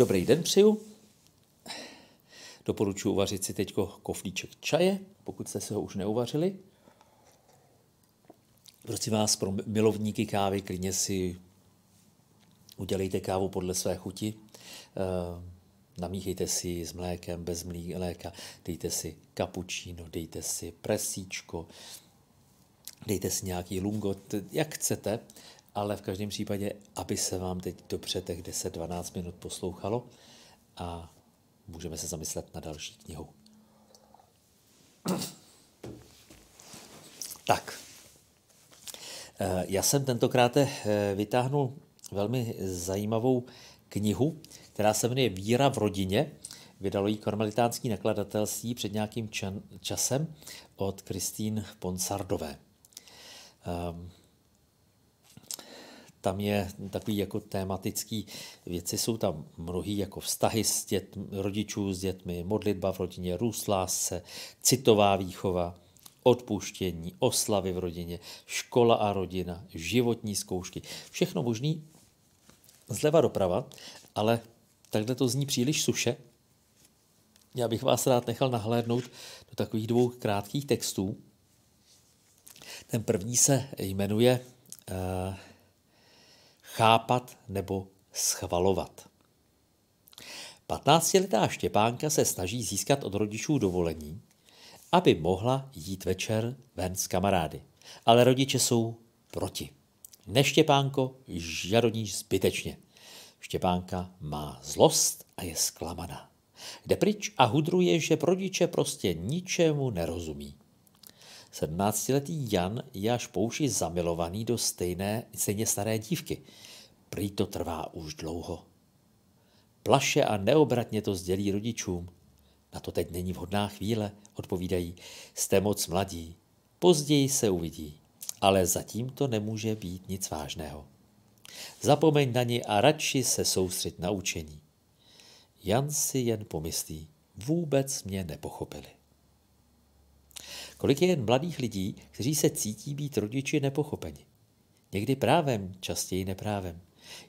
Dobrý den přeju. Doporučuji uvařit si teď koflíček čaje, pokud jste si ho už neuvařili. Prosím vás, pro milovníky kávy klidně si udělejte kávu podle své chuti. Eh, namíchejte si s mlékem, bez mléka, dejte si kapučíno, dejte si presíčko, dejte si nějaký lungo, jak chcete, ale v každém případě, aby se vám teď dobře těch 10-12 minut poslouchalo a můžeme se zamyslet na další knihu. Tak, eh, já jsem tentokrát eh, vytáhnul velmi zajímavou knihu, která se jmenuje Víra v rodině. Vydalo ji karmelitánský nakladatelství před nějakým časem od Kristýn Ponsardové. Um, tam je takový jako tématický věci, jsou tam mnohý jako vztahy s dětmi, rodičů s dětmi, modlitba v rodině, růst lásce, citová výchova, odpuštění, oslavy v rodině, škola a rodina, životní zkoušky, všechno možný zleva doprava, ale takhle to zní příliš suše. Já bych vás rád nechal nahlédnout do takových dvou krátkých textů. Ten první se jmenuje uh, chápat nebo schvalovat. 15-letá Štěpánka se snaží získat od rodičů dovolení, aby mohla jít večer ven s kamarády. Ale rodiče jsou proti. Ne Štěpánko, žarodíš zbytečně. Štěpánka má zlost a je zklamaná. Jde pryč a hudruje, že rodiče prostě ničemu nerozumí. 17-letý Jan je až pouši zamilovaný do stejné, stejně staré dívky. Prý to trvá už dlouho. Plaše a neobratně to sdělí rodičům. Na to teď není vhodná chvíle, odpovídají. Jste moc mladí. Později se uvidí. Ale zatím to nemůže být nic vážného. Zapomeň na ně a radši se soustřed na učení. Jan si jen pomyslí, vůbec mě nepochopili. Kolik je jen mladých lidí, kteří se cítí být rodiči nepochopeni. Někdy právem, častěji neprávem.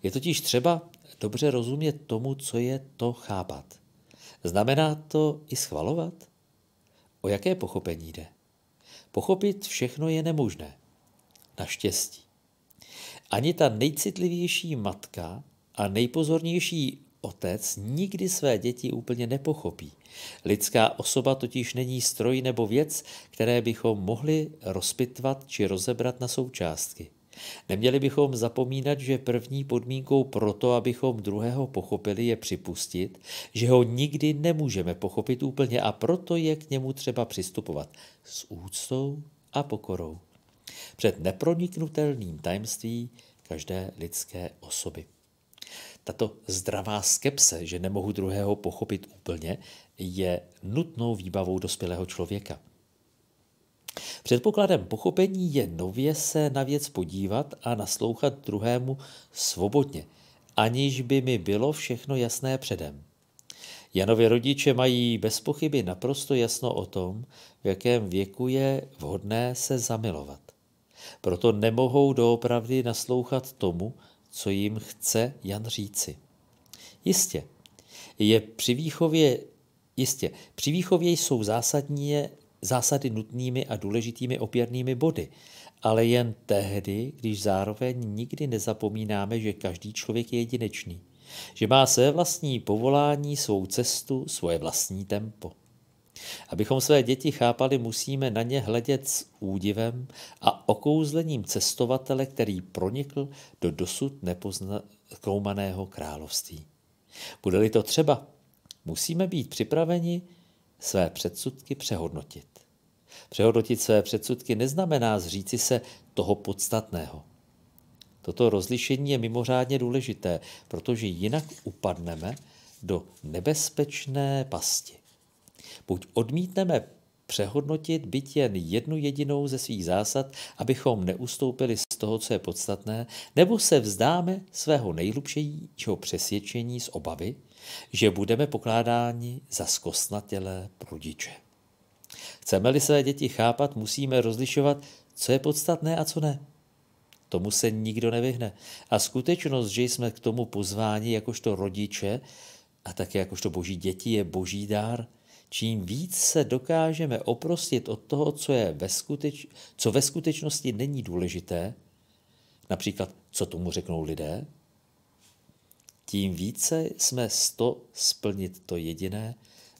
Je totiž třeba dobře rozumět tomu, co je to chápat. Znamená to i schvalovat? O jaké pochopení jde? Pochopit všechno je nemožné. Naštěstí. Ani ta nejcitlivější matka a nejpozornější otec nikdy své děti úplně nepochopí. Lidská osoba totiž není stroj nebo věc, které bychom mohli rozpitvat či rozebrat na součástky. Neměli bychom zapomínat, že první podmínkou pro to, abychom druhého pochopili, je připustit, že ho nikdy nemůžeme pochopit úplně a proto je k němu třeba přistupovat s úctou a pokorou. Před neproniknutelným tajemství každé lidské osoby. Tato zdravá skepse, že nemohu druhého pochopit úplně, je nutnou výbavou dospělého člověka. Předpokladem pochopení je nově se na věc podívat a naslouchat druhému svobodně, aniž by mi bylo všechno jasné předem. Janovi rodiče mají bez pochyby naprosto jasno o tom, v jakém věku je vhodné se zamilovat. Proto nemohou doopravdy naslouchat tomu, co jim chce Jan říci. Jistě, je při výchově, jistě, při výchově jsou zásadní zásady nutnými a důležitými opěrnými body, ale jen tehdy, když zároveň nikdy nezapomínáme, že každý člověk je jedinečný, že má své vlastní povolání, svou cestu, svoje vlastní tempo. Abychom své děti chápali, musíme na ně hledět s údivem a okouzlením cestovatele, který pronikl do dosud nepoznakoumaného království. Bude-li to třeba, musíme být připraveni své předsudky přehodnotit. Přehodnotit své předsudky neznamená zříci se toho podstatného. Toto rozlišení je mimořádně důležité, protože jinak upadneme do nebezpečné pasti. Buď odmítneme přehodnotit byt jen jednu jedinou ze svých zásad, abychom neustoupili z toho, co je podstatné, nebo se vzdáme svého nejhlubšího přesvědčení z obavy, že budeme pokládáni za zkostnatělé rodiče. Chceme-li své děti chápat, musíme rozlišovat, co je podstatné a co ne. Tomu se nikdo nevyhne. A skutečnost, že jsme k tomu pozváni jakožto rodiče, a také jakožto boží děti je boží dár, čím víc se dokážeme oprostit od toho, co, je ve skuteč, co ve skutečnosti není důležité, například co tomu řeknou lidé, tím více jsme to splnit to jediné,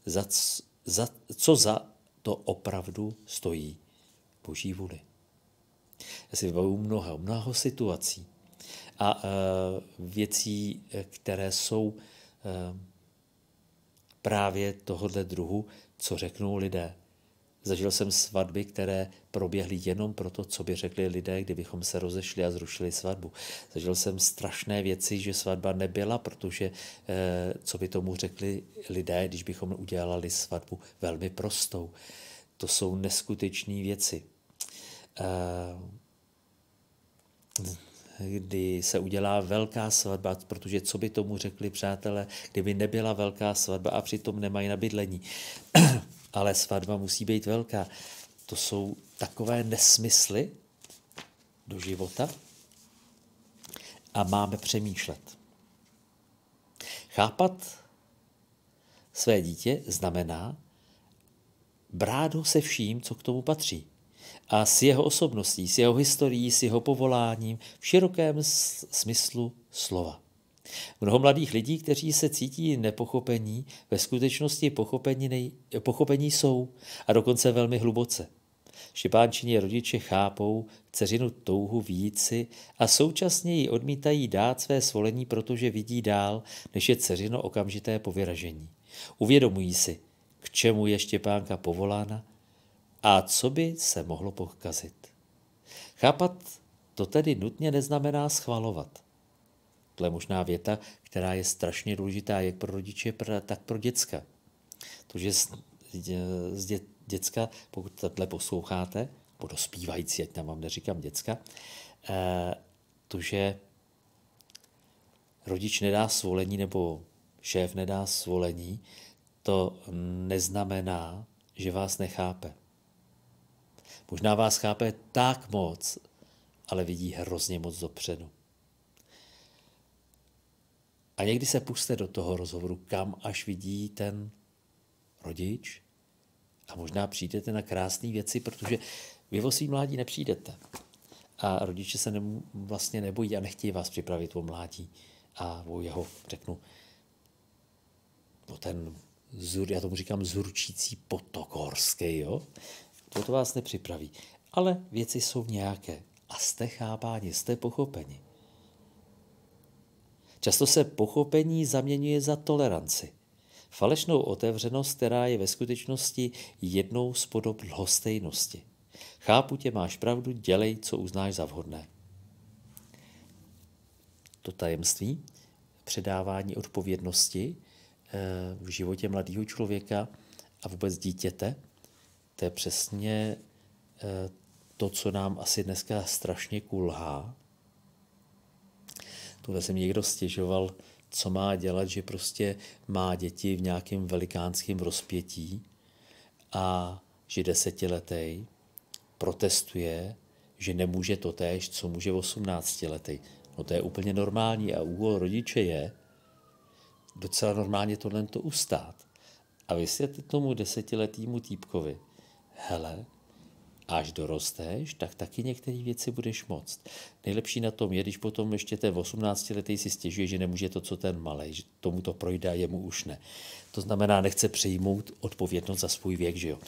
za, za, co za to opravdu stojí boží vůli. Já si vybavuju mnoho, mnoho situací a e, věcí, které jsou e, právě tohohle druhu, co řeknou lidé. Zažil jsem svatby, které proběhly jenom proto, co by řekli lidé, kdybychom se rozešli a zrušili svatbu. Zažil jsem strašné věci, že svatba nebyla, protože eh, co by tomu řekli lidé, když bychom udělali svatbu velmi prostou. To jsou neskutečné věci. Eh, kdy se udělá velká svatba, protože co by tomu řekli přátelé, kdyby nebyla velká svatba a přitom nemají na bydlení. Ale svatba musí být velká. To jsou takové nesmysly do života a máme přemýšlet. Chápat své dítě znamená brát ho se vším, co k tomu patří a s jeho osobností, s jeho historií, s jeho povoláním v širokém smyslu slova. Mnoho mladých lidí, kteří se cítí nepochopení, ve skutečnosti pochopení, nej, pochopení jsou a dokonce velmi hluboce. Štěpánčině rodiče chápou dceřinu touhu víci a současně ji odmítají dát své svolení, protože vidí dál, než je dceřino okamžité povyražení. Uvědomují si, k čemu je Štěpánka povolána a co by se mohlo pokazit. Chápat to tedy nutně neznamená schvalovat. To je možná věta, která je strašně důležitá jak pro rodiče, tak pro děcka. To, že z, z děcka, pokud tohle posloucháte, nebo dospívající, ať tam vám neříkám děcka, eh, to, že rodič nedá svolení nebo šéf nedá svolení, to neznamená, že vás nechápe. Možná vás chápe tak moc, ale vidí hrozně moc dopředu. A někdy se puste do toho rozhovoru, kam až vidí ten rodič a možná přijdete na krásné věci, protože vy o svým mládí nepřijdete. A rodiče se ne, vlastně nebojí a nechtějí vás připravit o mládí a o jeho, řeknu, o ten, zur, já tomu říkám, zurčící potok horský, jo? To, to vás nepřipraví. Ale věci jsou nějaké. A jste chápáni, jste pochopeni. Často se pochopení zaměňuje za toleranci. Falešnou otevřenost, která je ve skutečnosti jednou z podob lhostejnosti. Chápu tě, máš pravdu, dělej, co uznáš za vhodné. To tajemství předávání odpovědnosti eh, v životě mladého člověka a vůbec dítěte – to je přesně eh, to, co nám asi dneska strašně kulhá. Tuhle jsem někdo stěžoval, co má dělat, že prostě má děti v nějakém velikánském rozpětí a že desetiletý protestuje, že nemůže to též, co může 18 letý. No to je úplně normální a úkol rodiče je docela normálně tohle to ustát. A vysvětlit tomu desetiletýmu týpkovi, hele, až dorosteš, tak taky některé věci budeš moct. Nejlepší na tom je, když potom ještě ten 18 letý si stěžuje, že nemůže to, co ten malý, že tomu to projde a jemu už ne. To znamená, nechce přejmout odpovědnost za svůj věk, že jo.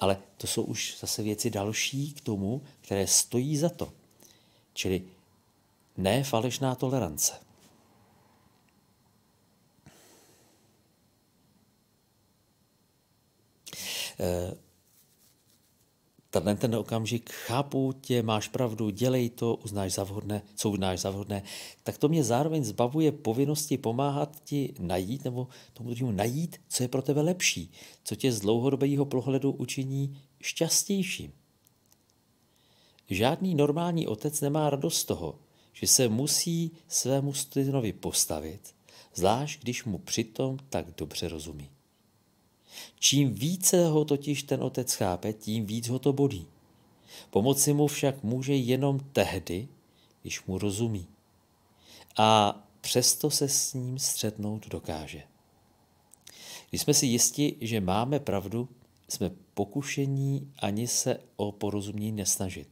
Ale to jsou už zase věci další k tomu, které stojí za to. Čili ne falešná tolerance. E, tenhle ten okamžik, chápu tě, máš pravdu, dělej to, uznáš za vhodné, co uznáš za vhodné, tak to mě zároveň zbavuje povinnosti pomáhat ti najít, nebo tomu druhému najít, co je pro tebe lepší, co tě z dlouhodobého pohledu učiní šťastnějším. Žádný normální otec nemá radost z toho, že se musí svému synovi postavit, zvlášť když mu přitom tak dobře rozumí. Čím více ho totiž ten otec chápe, tím víc ho to bolí. Pomoci mu však může jenom tehdy, když mu rozumí. A přesto se s ním střetnout dokáže. Když jsme si jisti, že máme pravdu, jsme pokušení ani se o porozumění nesnažit.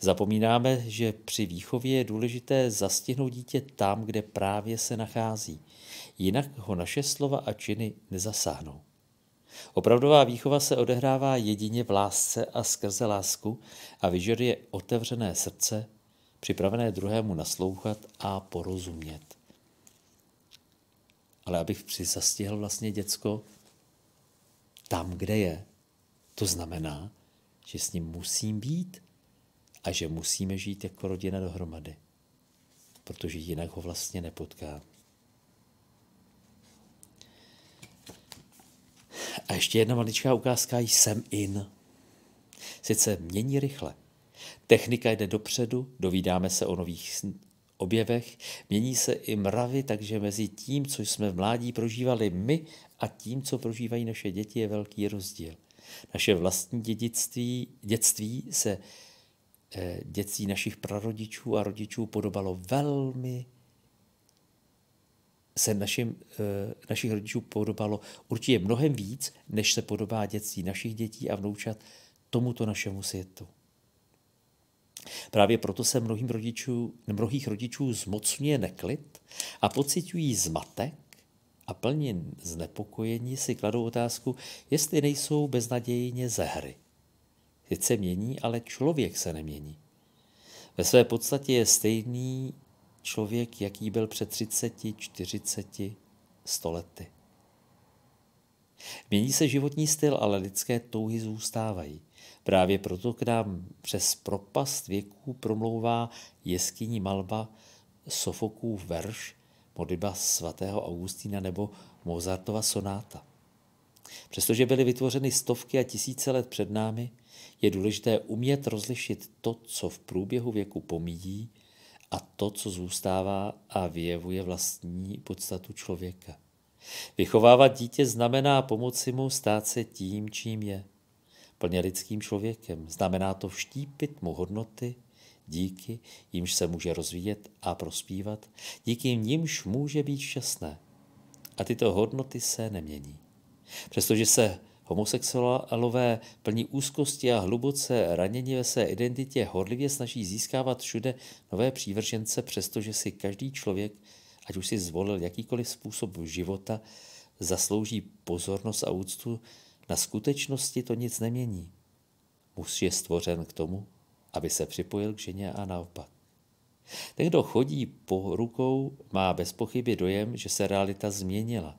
Zapomínáme, že při výchově je důležité zastihnout dítě tam, kde právě se nachází. Jinak ho naše slova a činy nezasáhnou. Opravdová výchova se odehrává jedině v lásce a skrze lásku a vyžaduje otevřené srdce, připravené druhému naslouchat a porozumět. Ale abych přizastihl vlastně děcko tam, kde je, to znamená, že s ním musím být a že musíme žít jako rodina dohromady, protože jinak ho vlastně nepotkám. A ještě jedna maličká ukázka, jsem in. Sice mění rychle. Technika jde dopředu, dovídáme se o nových objevech, mění se i mravy, takže mezi tím, co jsme v mládí prožívali my a tím, co prožívají naše děti, je velký rozdíl. Naše vlastní dědictví, dětství se eh, dětství našich prarodičů a rodičů podobalo velmi se našim, eh, našich rodičů podobalo určitě mnohem víc, než se podobá dětství našich dětí a vnoučat tomuto našemu světu. Právě proto se mnohým rodičů, mnohých rodičů zmocňuje neklid a pocitují zmatek a plně znepokojení si kladou otázku, jestli nejsou beznadějně ze hry. Svět se mění, ale člověk se nemění. Ve své podstatě je stejný člověk, jaký byl před 30, 40, 100 lety. Mění se životní styl, ale lidské touhy zůstávají. Právě proto k nám přes propast věků promlouvá jeskyní malba Sofokův verš, modlitba svatého Augustína nebo Mozartova sonáta. Přestože byly vytvořeny stovky a tisíce let před námi, je důležité umět rozlišit to, co v průběhu věku pomíjí, a to, co zůstává a vyjevuje vlastní podstatu člověka. Vychovávat dítě znamená pomoci mu stát se tím, čím je. Plně lidským člověkem. Znamená to vštípit mu hodnoty, díky jimž se může rozvíjet a prospívat, díky nimž může být šťastné. A tyto hodnoty se nemění. Přestože se Homosexuálové plní úzkosti a hluboce ranění ve své identitě horlivě snaží získávat všude nové přívržence, přestože si každý člověk, ať už si zvolil jakýkoliv způsob života, zaslouží pozornost a úctu, na skutečnosti to nic nemění. Muž je stvořen k tomu, aby se připojil k ženě a naopak. Ten, kdo chodí po rukou, má bez pochyby dojem, že se realita změnila.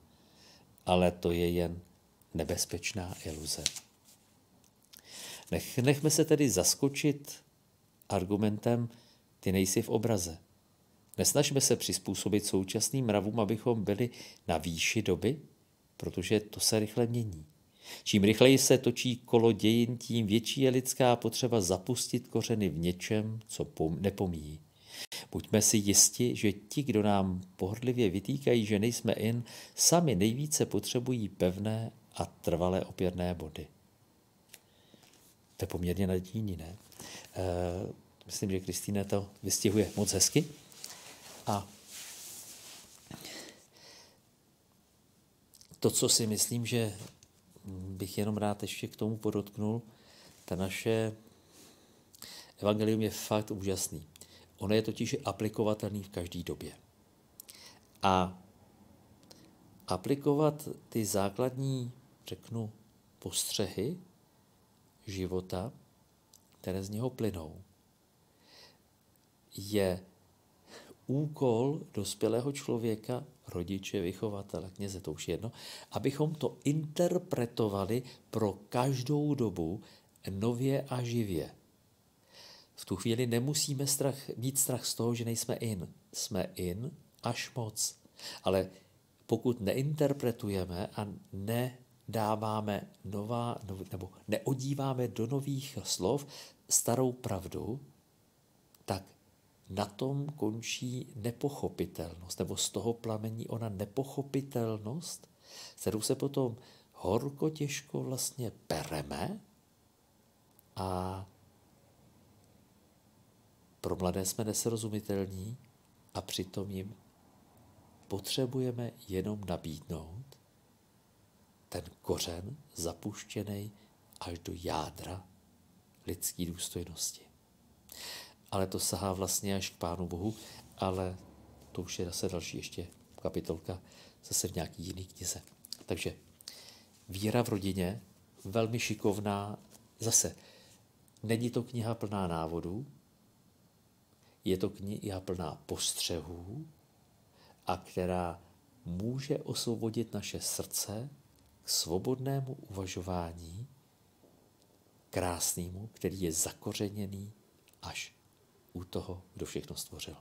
Ale to je jen nebezpečná iluze. Nech, nechme se tedy zaskočit argumentem, ty nejsi v obraze. Nesnažme se přizpůsobit současným mravům, abychom byli na výši doby, protože to se rychle mění. Čím rychleji se točí kolo dějin, tím větší je lidská potřeba zapustit kořeny v něčem, co nepomíjí. Buďme si jisti, že ti, kdo nám pohrdlivě vytýkají, že nejsme in, sami nejvíce potřebují pevné a trvalé opěrné body. To je poměrně nadějný, ne? E, myslím, že Kristýna to vystihuje moc hezky. A to, co si myslím, že bych jenom rád ještě k tomu podotknul, ta naše evangelium je fakt úžasný. Ono je totiž aplikovatelný v každé době. A aplikovat ty základní řeknu, postřehy života, které z něho plynou, je úkol dospělého člověka, rodiče, vychovatele, kněze, to už je jedno, abychom to interpretovali pro každou dobu nově a živě. V tu chvíli nemusíme strach, mít strach z toho, že nejsme in. Jsme in až moc. Ale pokud neinterpretujeme a ne dáváme nová, nebo neodíváme do nových slov starou pravdu, tak na tom končí nepochopitelnost, nebo z toho plamení ona nepochopitelnost, kterou se potom horko těžko vlastně pereme a pro mladé jsme nesrozumitelní a přitom jim potřebujeme jenom nabídnout, ten kořen zapuštěný až do jádra lidské důstojnosti. Ale to sahá vlastně až k Pánu Bohu, ale to už je zase další ještě kapitolka, zase v nějaký jiný knize. Takže víra v rodině, velmi šikovná, zase není to kniha plná návodů, je to kniha plná postřehů a která může osvobodit naše srdce svobodnému uvažování, krásnému, který je zakořeněný až u toho, kdo všechno stvořil.